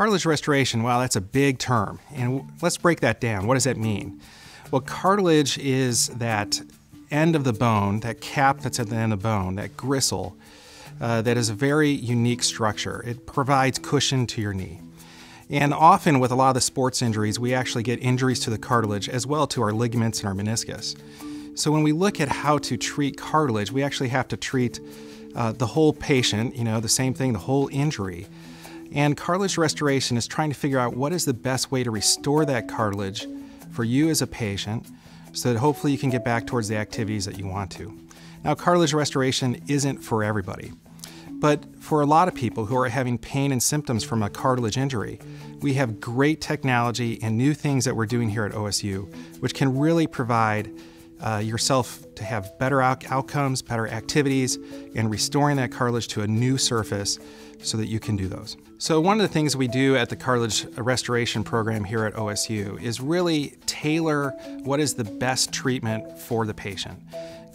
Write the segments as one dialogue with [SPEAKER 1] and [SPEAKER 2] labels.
[SPEAKER 1] Cartilage restoration, wow, that's a big term. And let's break that down. What does that mean? Well, cartilage is that end of the bone, that cap that's at the end of the bone, that gristle, uh, that is a very unique structure. It provides cushion to your knee. And often with a lot of the sports injuries, we actually get injuries to the cartilage as well to our ligaments and our meniscus. So when we look at how to treat cartilage, we actually have to treat uh, the whole patient, you know, the same thing, the whole injury. And cartilage restoration is trying to figure out what is the best way to restore that cartilage for you as a patient so that hopefully you can get back towards the activities that you want to. Now, cartilage restoration isn't for everybody. But for a lot of people who are having pain and symptoms from a cartilage injury, we have great technology and new things that we're doing here at OSU, which can really provide uh, yourself to have better out outcomes, better activities, and restoring that cartilage to a new surface so that you can do those. So one of the things we do at the cartilage restoration program here at OSU is really tailor what is the best treatment for the patient.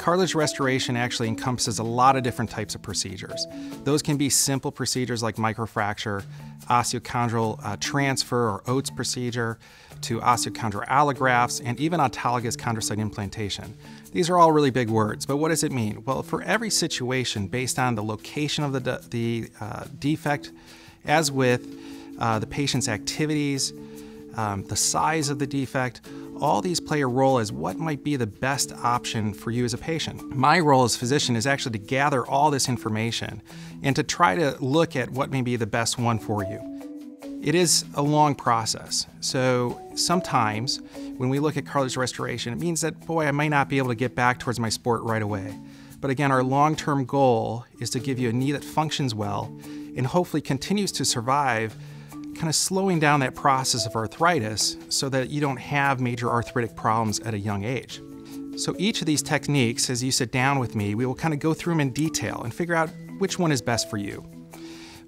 [SPEAKER 1] Cartilage restoration actually encompasses a lot of different types of procedures. Those can be simple procedures like microfracture, osteochondral uh, transfer or OATS procedure, to osteochondral allografts, and even autologous chondrocyte implantation. These are all really big words, but what does it mean? Well, for every situation, based on the location of the, de the uh, defect, as with uh, the patient's activities, um, the size of the defect, all these play a role as what might be the best option for you as a patient. My role as physician is actually to gather all this information and to try to look at what may be the best one for you. It is a long process. So sometimes when we look at cartilage restoration, it means that, boy, I might not be able to get back towards my sport right away. But again, our long-term goal is to give you a knee that functions well and hopefully continues to survive kind of slowing down that process of arthritis so that you don't have major arthritic problems at a young age. So each of these techniques, as you sit down with me, we will kind of go through them in detail and figure out which one is best for you.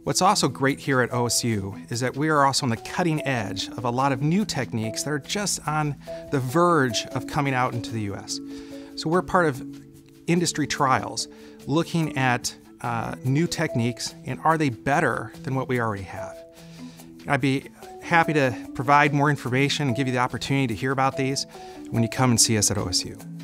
[SPEAKER 1] What's also great here at OSU is that we are also on the cutting edge of a lot of new techniques that are just on the verge of coming out into the US. So we're part of industry trials looking at uh, new techniques and are they better than what we already have? I'd be happy to provide more information and give you the opportunity to hear about these when you come and see us at OSU.